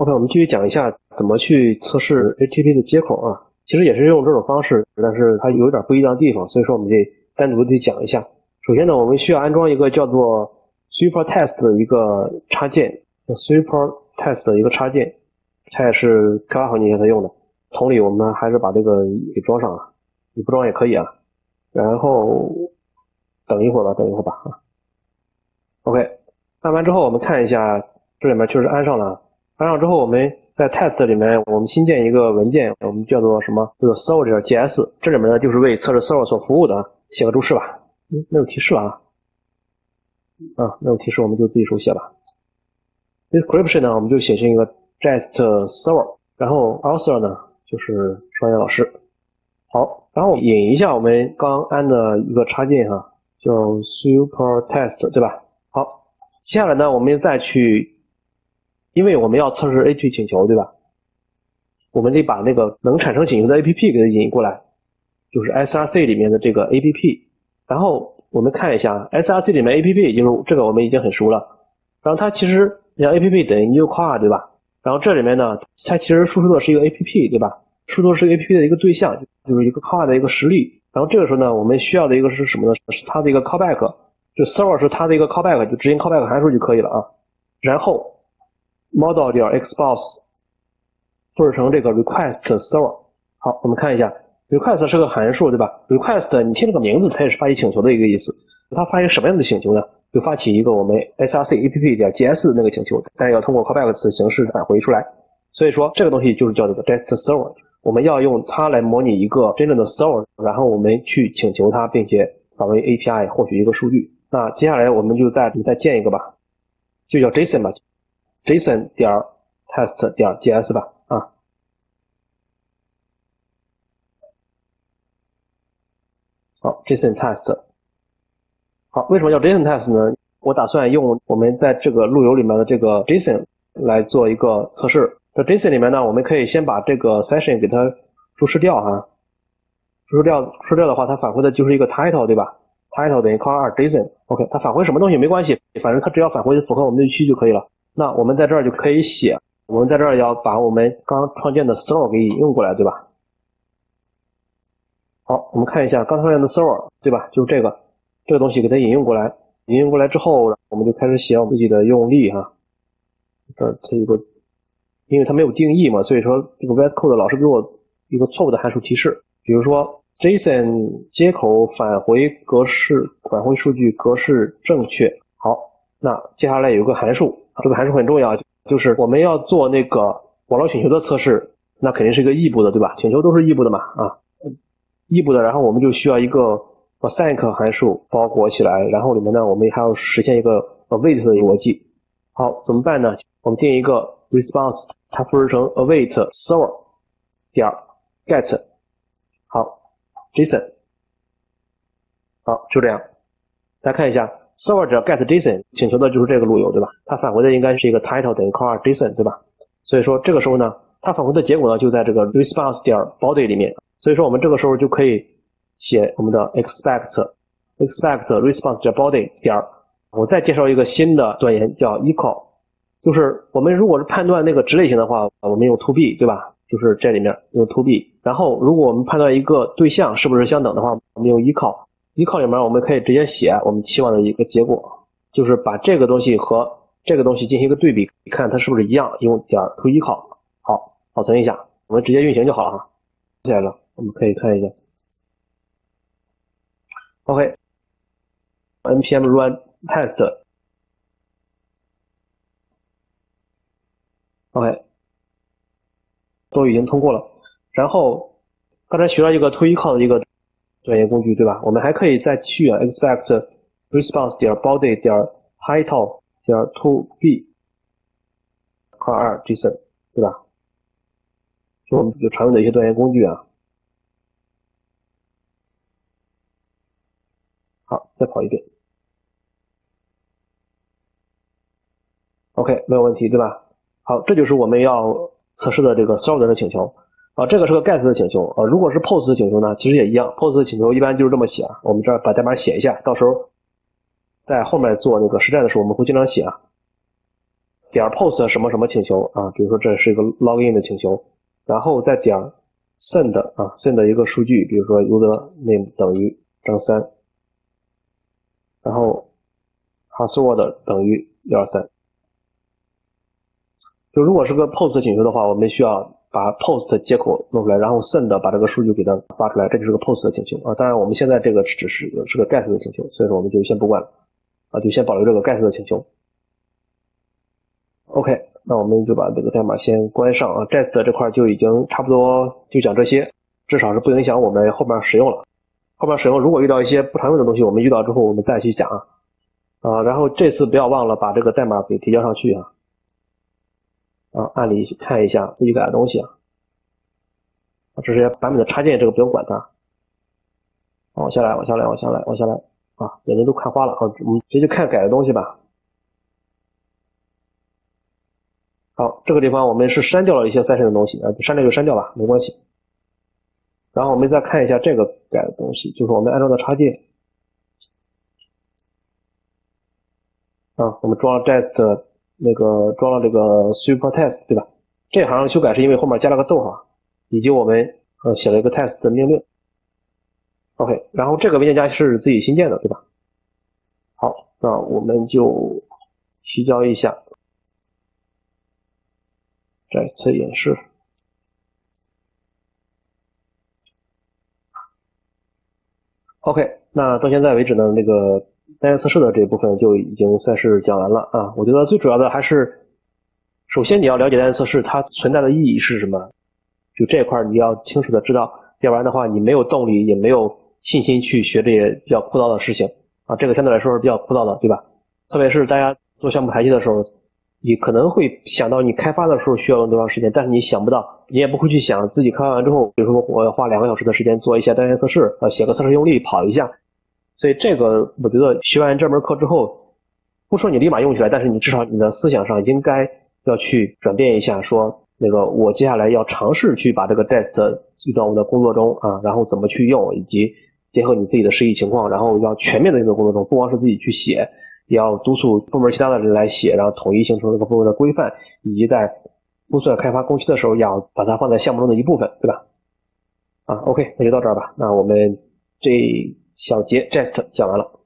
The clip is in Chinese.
OK，我们继续讲一下怎么去测试 HTTP 的接口啊。其实也是用这种方式，但是它有点不一样的地方，所以说我们得单独的讲一下。首先呢，我们需要安装一个叫做 SuperTest 的一个插件，SuperTest 的一个插件，它也是开发环境下才用的。同理，我们还是把这个给装上啊，你不装也可以啊。然后等一会儿吧，等一会儿吧啊。OK，按完之后我们看一下，这里面确实安上了。安上之后，我们在 test 里面，我们新建一个文件，我们叫做什么？叫做 server.js。这里面呢，就是为测试 server 所服务的。写个注释吧。嗯，没有提示啊。啊，没有提示，我们就自己手写吧。description 呢，我们就写成一个 just server。然后 author 呢，就是双叶老师。好，然后引一下我们刚安的一个插件哈，叫 supertest，对吧？好，接下来呢，我们再去。因为我们要测试 A P 请求，对吧？我们得把那个能产生请求的 APP 给它引过来，就是 SRC 里面的这个 APP。然后我们看一下 SRC 里面 APP，就是这个我们已经很熟了。然后它其实像 APP 等于 new car，对吧？然后这里面呢，它其实输出的是一个 APP，对吧？输出的是 APP 的一个对象，就是一个 car 的一个实例。然后这个时候呢，我们需要的一个是什么呢？是它的一个 callback，就 server 是它的一个 callback，就执行 callback 函数就可以了啊。然后 model 点 xbox 做成这个 request server。好，我们看一下，request 是个函数，对吧？request 你听这个名字，它也是发起请求的一个意思。它发一个什么样的请求呢？就发起一个我们 src app 点 js 那个请求，但是要通过 callback 的形式返回出来。所以说这个东西就是叫这个 just server。我们要用它来模拟一个真正的 server，然后我们去请求它，并且返回 API 获取一个数据。那接下来我们就再再建一个吧，就叫 JSON 吧。JSON 点 test 点 js 吧啊，好，JSON test，好，为什么叫 JSON test 呢？我打算用我们在这个路由里面的这个 JSON 来做一个测试。在 JSON 里面呢，我们可以先把这个 session 给它注释掉哈，注释掉，注释掉的话，它返回的就是一个 title 对吧？title 等于 call 二 JSON，OK，它返回什么东西没关系，反正它只要返回符合我们的预期就可以了。那我们在这儿就可以写，我们在这儿要把我们刚创建的 server 给引用过来，对吧？好，我们看一下刚创建的 server，对吧？就这个这个东西给它引用过来，引用过来之后，我们就开始写我自己的用例哈。这儿它有个，因为它没有定义嘛，所以说这个 w e b code 老是给我一个错误的函数提示，比如说 JSON 接口返回格式返回数据格式正确。好，那接下来有个函数。这个函数很重要，就是我们要做那个网络请求的测试，那肯定是一个异步的，对吧？请求都是异步的嘛，啊，异步的，然后我们就需要一个把 thank 函数包裹起来，然后里面呢，我们还要实现一个 await 的逻辑。好，怎么办呢？我们定一个 response，它复制成 await server 点 get，好，JSON，好，就这样，大家看一下。Server 只要 get JSON 请求的就是这个路由，对吧？它返回的应该是一个 title 等于 call JSON，对吧？所以说这个时候呢，它返回的结果呢就在这个 response 点 body 里面。所以说我们这个时候就可以写我们的 expect expect response 点 body 点。我再介绍一个新的断言叫 equal，就是我们如果是判断那个值类型的话，我们用 to be，对吧？就是这里面用 to be。然后如果我们判断一个对象是不是相等的话，我们用 equal。依靠里面我们可以直接写我们期望的一个结果，就是把这个东西和这个东西进行一个对比，看它是不是一样，用点 to 依靠，好，保存一下，我们直接运行就好了哈。接下来我们可以看一下，OK，npm run test，OK，都已经通过了，然后刚才学了一个 to 依靠的一个。专业工具对吧？我们还可以再去啊，expect response 点 body 点 title 点 to be 括二 JSON 对吧？就我们比较常用的一些断言工具啊。好，再跑一遍。OK，没有问题对吧？好，这就是我们要测试的这个 server 的请求。啊，这个是个 get 的请求啊。如果是 post 的请求呢，其实也一样。post 的请求一般就是这么写啊。我们这儿把代码写一下，到时候在后面做那个实战的时候，我们会经常写啊。点 post 什么什么请求啊，比如说这是一个 login 的请求，然后再点 send 啊，send 一个数据，比如说 user name 等于张三，然后 password 等于一二三。就如果是个 post 请求的话，我们需要把 post 接口弄出来，然后 send 把这个数据给它发出来，这就是个 post 的请求啊。当然我们现在这个只是是个 get 的请求，所以说我们就先不管了啊，就先保留这个 get 的请求。OK，那我们就把这个代码先关上啊。Jest 这块就已经差不多就讲这些，至少是不影响我们后面使用了。后面使用如果遇到一些不常用的东西，我们遇到之后我们再去讲啊。啊，然后这次不要忘了把这个代码给提交上去啊。啊，案例看一下自己改的东西啊。啊，这些版本的插件这个不用管它。往下来，往下来，往下来，往下来啊，眼睛都看花了啊。我们直接看改的东西吧。好，这个地方我们是删掉了一些 session 的东西啊，删掉就删掉吧，没关系。然后我们再看一下这个改的东西，就是我们安装的插件啊，我们装了 jest 那个装了这个 super test 对吧？这行修改是因为后面加了个逗号，以及我们呃写了一个 test 的命令。OK，然后这个文件夹是自己新建的对吧？好，那我们就提交一下。再次演示。OK，那到现在为止呢，那个单元测试的这一部分就已经算是讲完了啊。我觉得最主要的还是，首先你要了解单元测试它存在的意义是什么，就这块你要清楚的知道，要不然的话你没有动力也没有信心去学这些比较枯燥的事情啊。这个相对来说是比较枯燥的，对吧？特别是大家做项目排期的时候。你可能会想到你开发的时候需要用多长时间，但是你想不到，你也不会去想自己开发完之后，比如说我花两个小时的时间做一些单元测试，呃，写个测试用例跑一下。所以这个我觉得学完这门课之后，不说你立马用起来，但是你至少你的思想上应该要去转变一下，说那个我接下来要尝试去把这个 test 用到我的工作中啊，然后怎么去用，以及结合你自己的实际情况，然后要全面的用在工作中，不光是自己去写。也要督促部门其他的人来写，然后统一形成这个部门的规范，以及在估算开发工期的时候，要把它放在项目中的一部分，对吧？啊，OK，那就到这儿吧。那我们这小节 Jest 讲完了。